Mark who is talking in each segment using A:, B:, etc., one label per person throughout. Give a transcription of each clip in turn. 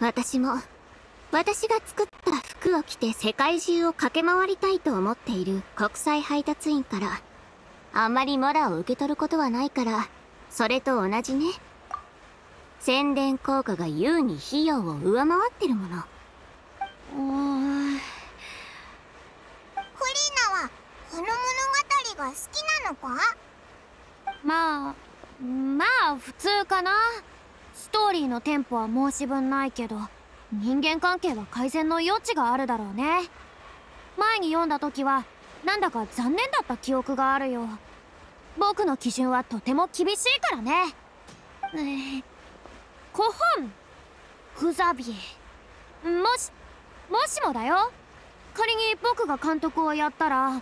A: 私も私が作った服を着て世界中を駆け回りたいと思っている国際配達員からあんまりモラを受け取ることはないからそれと同じね。宣伝効果が優に費用を上回ってるもの。
B: うー。ん
C: フリーナはこの物語が好きなのか？
B: まあまあ普通かなストーリーのテンポは申し分ないけど人間関係は改善の余地があるだろうね。前に読んだ時はなんだか残念だった記憶があるよ。僕の基準はとても厳しいからね。えー、古本？フザビエ？もしもしもだよ。仮に僕が監督をやったら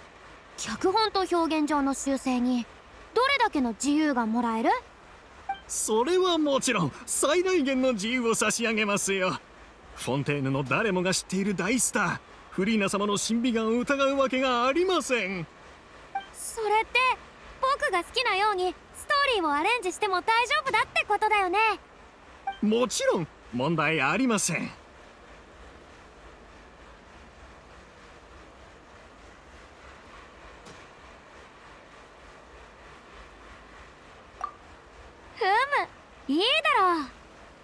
B: 脚本と表現上の修正にどれだけの自由がもらえる？
D: それはもちろん最大限の自由を差し上げますよ。フォンテーヌの誰もが知っている大スター。フリーナ様の審美眼を疑うわけがありません。
B: それって僕が好きなようにストーリーをアレンジしても大丈夫だってことだよね。
D: もちろん問題ありません
B: ふむ。いいだろ。う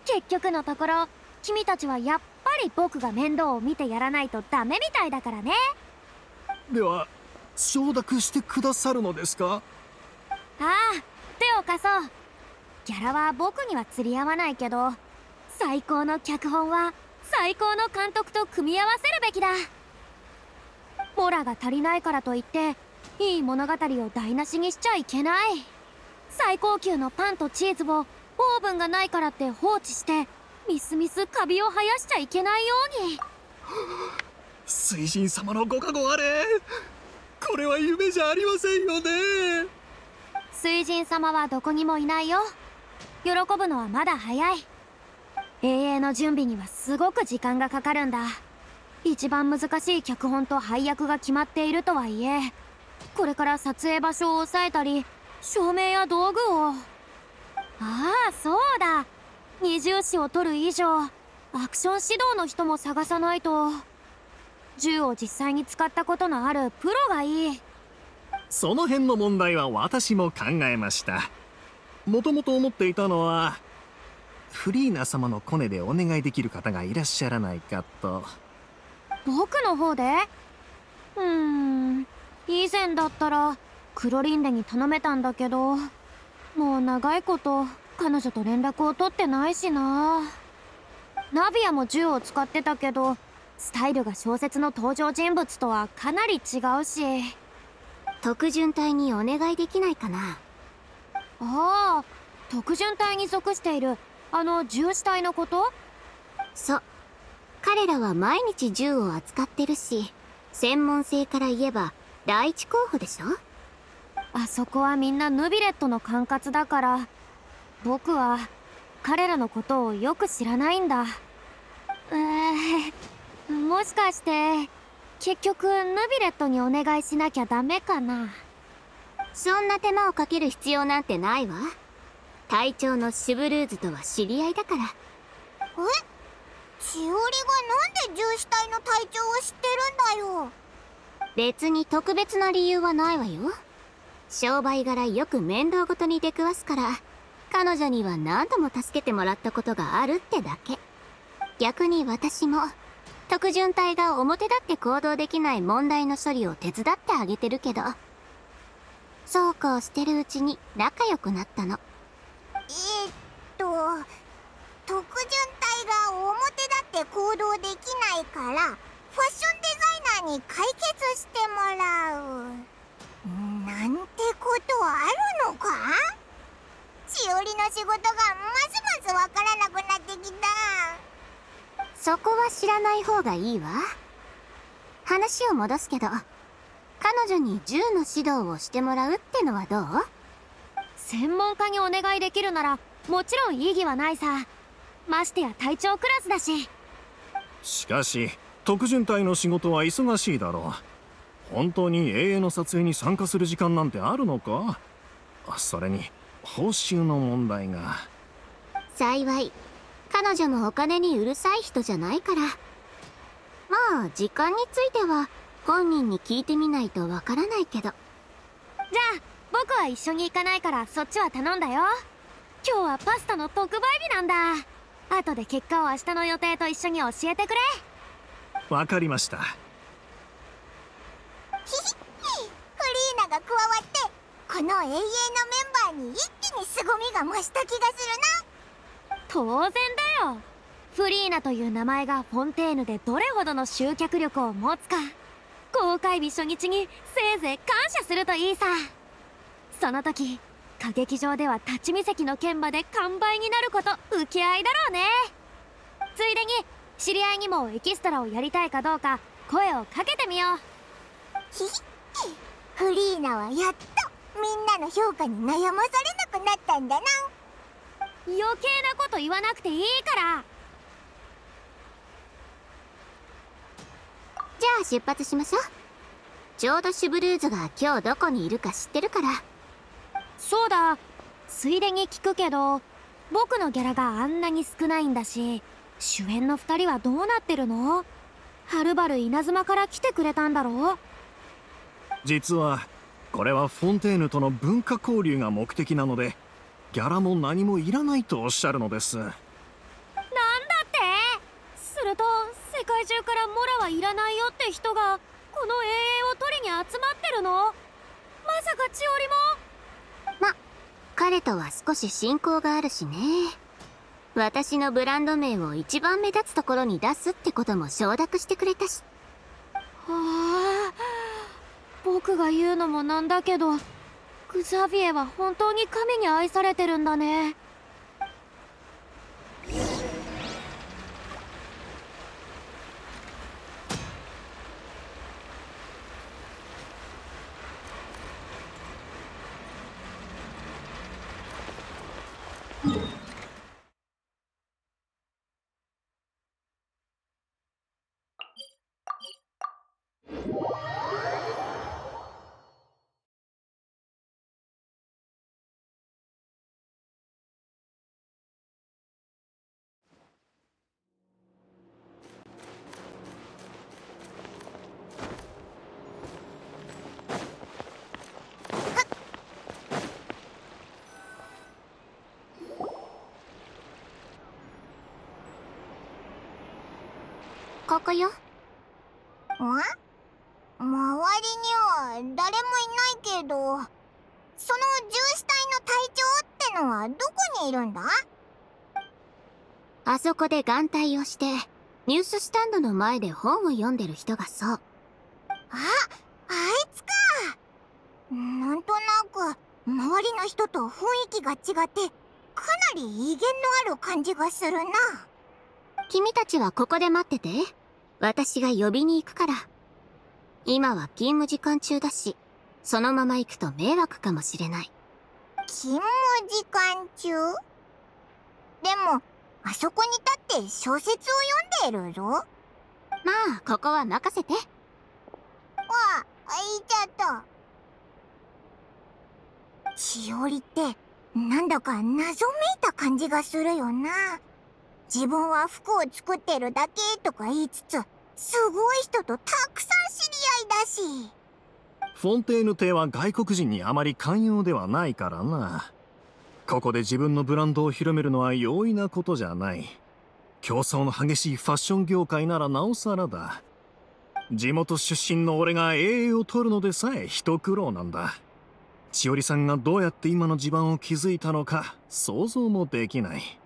B: 結局のところ君たちはやっぱり僕が面倒を見てやらないとダメみたいだからね。
D: では承諾してくださるのですか？
B: ああ手を貸そう。ギャラは僕には釣り合わないけど最高の脚本は最高の監督と組み合わせるべきだ。モラが足りないからといっていい物語を台無しにしちゃいけない最高級のパンとチーズをオーブンがないからって放置してみすみすカビを生やしちゃいけないように。
D: 水神様のご加護あれ。これは夢じゃありませんよね。
B: 水神様はどこにもいないよ。喜ぶのはまだ早い。永遠の準備にはすごく時間がかかるんだ。一番難しい脚本と配役が決まっているとはいえこれから撮影場所を抑えたり照明や道具を。ああそうだ。二重視を取る以上アクション指導の人も探さないと。銃を実際に使ったことのあるプロがいい。
D: その辺の問題は私も考えました。もともと思っていたのはフリーナ様のコネでお願いできる方がいらっしゃらないかと。
B: 僕の方で？うーん。以前だったらクロリンデに頼めたんだけどもう長いこと彼女と連絡を取ってないしな。ナビアも銃を使ってたけどスタイルが小説の登場人物とはかなり違うし。
A: 特巡隊にお願いできないかな？
B: ああ特巡隊に属しているあの銃士隊のこと？
A: そう。彼らは毎日銃を扱ってるし専門性から言えば第一候補でしょ？
B: あそこはみんなヌビレットの管轄だから僕は彼らのことをよく知らないんだ。えー、もしかして結局ヌビレットにお願いしなきゃダメかな？
A: そんな手間をかける必要なんてないわ。隊長のシュブルーズとは知り合いだから。
C: え？しおりがなんで重視隊の隊長を知ってるんだよ？
A: 別に特別な理由はないわよ商売柄よく面倒ごとに出くわすから彼女には何度も助けてもらったことがあるってだけ。逆に私も特巡隊が表立って行動できない問題の処理を手伝ってあげてるけどそうこうしてるうちに仲良くなったの。
C: え、っと特巡隊が表立って行動できないからファッションデザイナーに解決してもらう。なんてことあるのか？しおりの仕事がますますわからなくなってきた。
A: そこは知らない方がいいわ。話を戻すけど彼女に銃の指導をしてもらうってのはどう？
B: 専門家にお願いできるならもちろん異議はないさ。ましてや隊長クラスだし。
D: しかし特巡隊の仕事は忙しいだろう本当に永遠の撮影に参加する時間なんてあるのか？それに報酬の問題が。
A: 幸い彼女もお金にうるさい人じゃないから。まあ時間については本人に聞いてみないとわからないけど。
B: じゃあ僕は一緒に行かないからそっちは頼んだよ。今日はパスタの特売日なんだ。後で結果を明日の予定と一緒に教えてくれ。
D: わかりました
C: フリーナが加わってこの永遠のメンバーに一気に凄みが増した気がするな。
B: 当然だよ。フリーナという名前がフォンテーヌでどれほどの集客力を持つか。公開日初日にせいぜい感謝するといいさ。その時歌劇場では立ち見席の券馬で完売になること受け合いだろうね。ついでに知り合いにもエキストラをやりたいかどうか声をかけてみよう。
C: ヒヒフリーナはやっとみんなの評価に悩まされなくなったんだな。
B: 余計なこと言わなくていいから。
A: じゃあ出発しましょう。ちょうどシュブルーズが今日どこにいるか知ってるから。
B: そうだ。ついでに聞くけど僕のギャラがあんなに少ないんだし主演の2人はどうなってるの？はるばる稲妻から来てくれたんだろう？
D: 実はこれはフォンテーヌとの文化交流が目的なのでギャラも何もいらないとおっしゃるのです。
B: なんだって？すると世界中からモラはいらないよって人がこの永遠を取りに集まってるの？まさか千織も？
A: ま彼とは少し親交があるしね。私のブランド名を一番目立つところに出すってことも承諾してくれたし。
B: はあ僕が言うのもなんだけどグザビエは本当に神に愛されてるんだね。
A: ここよ。
C: ん周りには誰もいないけどその重視隊の隊長ってのはどこにいるんだ？
A: あそこで眼帯をしてニューススタンドの前で本を読んでる人がそう。
C: ああいつか。なんとなく周りの人と雰囲気が違ってかなり威厳のある感じがするな。
A: 君たちはここで待ってて私が呼びに行くから。今は勤務時間中だしそのまま行くと迷惑かもしれない。
C: 勤務時間中？でもあそこに立って小説を読んでいるぞ。わ
A: まあここは任せて。
C: あ言っちゃった。しおりってなんだか謎めいた感じがするよな自分は服を作ってるだけとか言いつつすごい人とたくさん知り合いだし。
D: フォンテーヌ邸は外国人にあまり寛容ではないからな。ここで自分のブランドを広めるのは容易なことじゃない。競争の激しいファッション業界ならなおさらだ。地元出身の俺が栄養を取るのでさえ一苦労なんだ。千織さんがどうやって今の地盤を築いたのか想像もできない。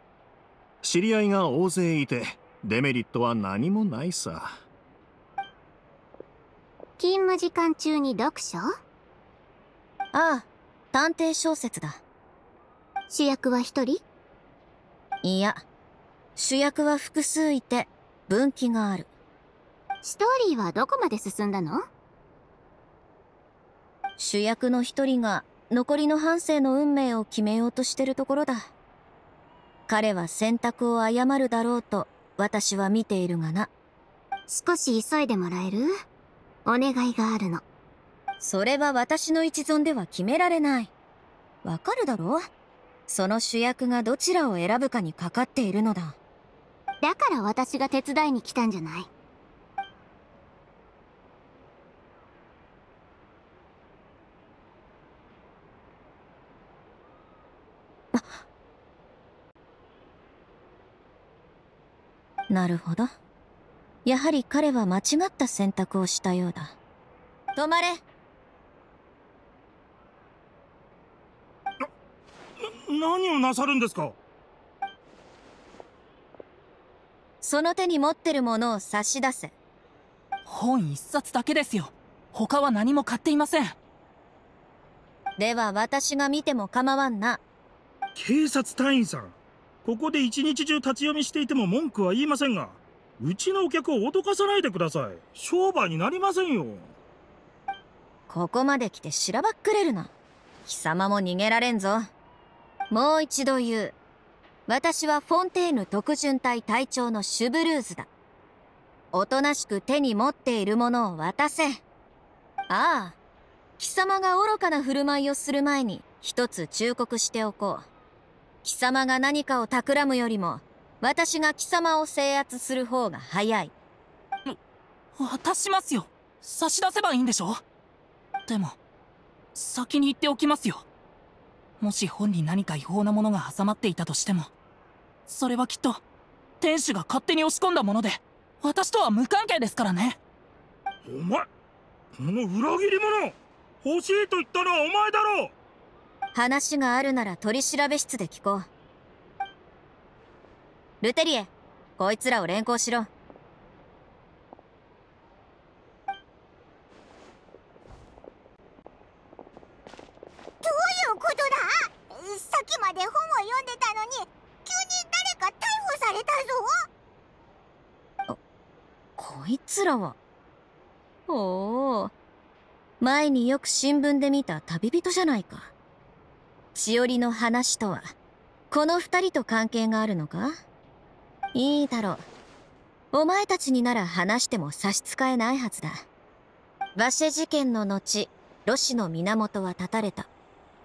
D: 知り合いが大勢いてデメリットは何もないさ。
A: 勤務時間中に読書？
E: ああ探偵小説だ。
A: 主役は一人？
E: いや主役は複数いて分岐がある。
A: ストーリーはどこまで進んだの？
E: 主役の一人が残りの半生の運命を決めようとしてるところだ彼は選択を誤るだろうと私は見ているがな。
A: 少し急いでもらえる？お願いがあるの。
E: それは私の一存では決められない。わかるだろその主役がどちらを選ぶかにかかっているのだ。
A: だから私が手伝いに来たんじゃない？
E: なるほど。やはり彼は間違った選択をしたようだ。止まれ
F: 何をなさるんですか？
E: その手に持ってるものを差し出せ。
G: 本一冊だけですよ他は何も買っていません
E: では私が見ても構わんな。
F: 警察隊員さんここで一日中立ち読みしていても文句は言いませんがうちのお客を脅かさないでください商売になりませんよ
E: ここまで来てしらばっくれるな。貴様も逃げられんぞ。もう一度言う。私はフォンテーヌ特巡隊隊長のシュブルーズだ。おとなしく手に持っているものを渡せ。ああ。貴様が愚かな振る舞いをする前に一つ忠告しておこう。貴様が何かを企むよりも、私が貴様を制圧する方が早い。
G: 渡しますよ。差し出せばいいんでしょ？でも先に言っておきますよ。もし本に何か違法なものが挟まっていたとしてもそれはきっと天使が勝手に押し込んだもので私とは無関係ですからね。
F: お前この裏切り者！欲しいと言ったのはお前だろう
E: 話があるなら取り調べ室で聞こう。ルテリエ、こいつらを連行しろ。
C: どういうことだ？さっきまで本を読んでたのに急に誰か逮捕されたぞ
E: こいつらは？おお。前によく新聞で見た旅人じゃないか。千織の話とは、この二人と関係があるのか？いいだろう。お前たちになら話しても差し支えないはずだ。バシェ事件の後、ロシの源は断たれた。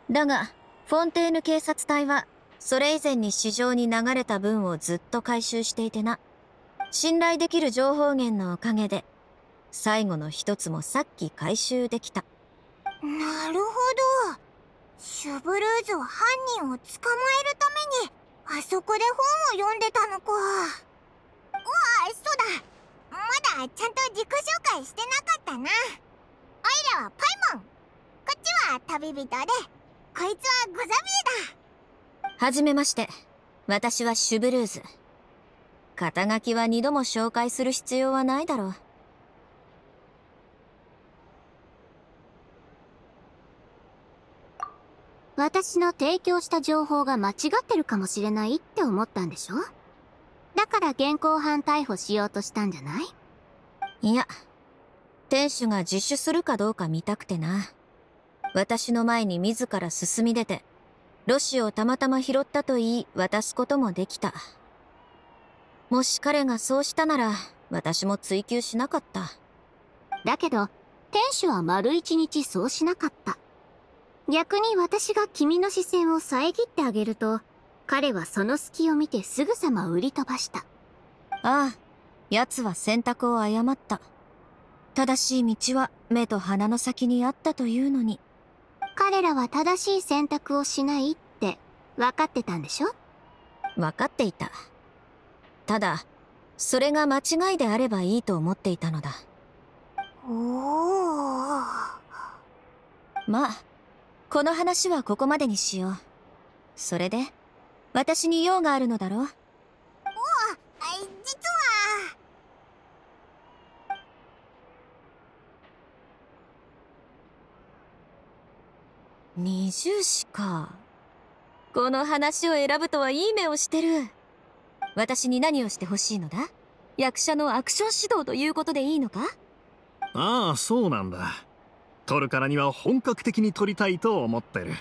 E: だが、フォンテーヌ警察隊は、それ以前に市場に流れた分をずっと回収していてな。信頼できる情報源のおかげで、最後の一つもさっき回収できた。
C: なるほどシュブルーズは犯人を捕まえるためにあそこで本を読んでたのかうわそうだまだちゃんと自己紹介してなかったなオイラはパイモンこっちは旅人でこいつはゴザビエだ
E: はじめまして。私はシュブルーズ。肩書きは二度も紹介する必要はないだろう。
A: 私の提供した情報が間違ってるかもしれないって思ったんでしょ？だから現行犯逮捕しようとしたんじゃない？
E: いや、店主が自首するかどうか見たくてな。私の前に自ら進み出て、ロシをたまたま拾ったと言い渡すこともできた。もし彼がそうしたなら、私も追求しなかった。
A: だけど、店主は丸一日そうしなかった。逆に私が君の視線を遮ってあげると、彼はその隙を見てすぐさま売り飛ばした。
E: ああ、奴は選択を誤った。正しい道は目と鼻の先にあったというのに。
A: 彼らは正しい選択をしないって分かってたんでしょ？
E: 分かっていた。ただ、それが間違いであればいいと思っていたのだ。
C: おお
E: まあ、この話はここまでにしよう。それで、私に用があるのだろう？
C: 実は
E: 二重視か。この話を選ぶとはいい目をしてる。私に何をしてほしいのだ？役者のアクション指導ということでいいのか？
D: ああそうなんだ撮るからには本格的に撮りたいと思ってる。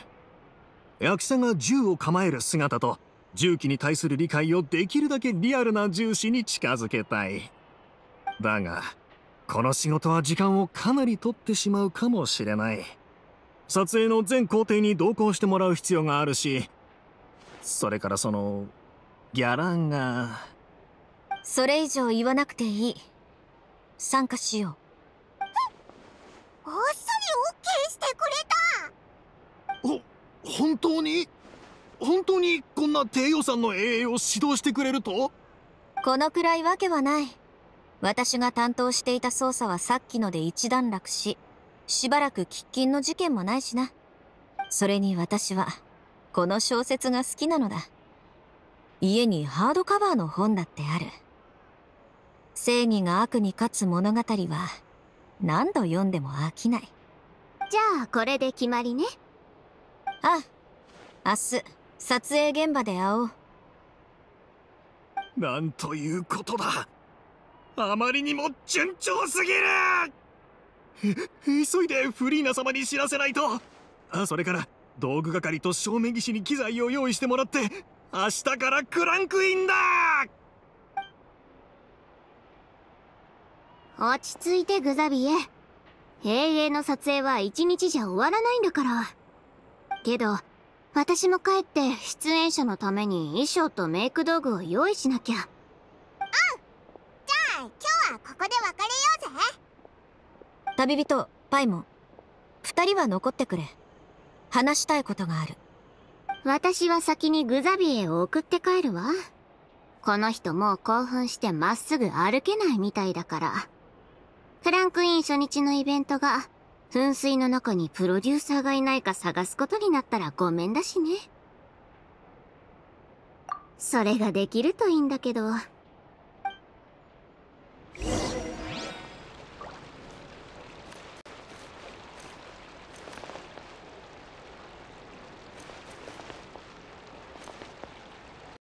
D: 役者が銃を構える姿と銃器に対する理解をできるだけリアルな重視に近づけたい。だがこの仕事は時間をかなり取ってしまうかもしれない。撮影の全工程に同行してもらう必要があるしそれからそのギャラが。
E: それ以上言わなくていい。参加しよ
C: あっさりオッケーしてくれ
D: ほ本当に？本当にこんな低予算の衛泳を指導してくれると？
E: うこのくらいわけはない。私が担当していた捜査はさっきので一段落ししばらく喫緊の事件もないしな。それに私はこの小説が好きなのだ。家にハードカバーの本だってある。正義が悪に勝つ物語は何度読んでも飽きない
A: じゃあこれで決まりね。
E: あ明日撮影現場で会おう。
D: なんということだ。あまりにも順調すぎる。え急いでフリーナ様に知らせないと。あそれから道具係と正面岸に機材を用意してもらって明日からクランクインだ。
A: 落ち着いてグザビエ永遠の撮影は一日じゃ終わらないんだから。けど私も帰って出演者のために衣装とメイク道具を用意しなきゃ。
C: じゃあ今日はここで別れようぜ。
E: 旅人パイモン。二人は残ってくれ。話したいことがある。
A: 私は先にグザビエを送って帰るわ。この人もう興奮してまっすぐ歩けないみたいだからクランクイン初日のイベントが噴水の中にプロデューサーがいないか探すことになったらごめんだしね。それができるといいんだけど。